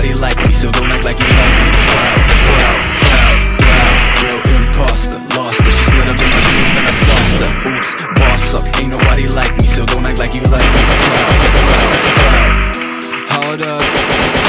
nobody like me, so don't act like you like me. Proud, proud, proud, proud, real imposter Lost her, she slid up in my dream and I saw her. Oops, boss up, ain't nobody like me, so don't act like you like me. Proud, proud, proud, hold up.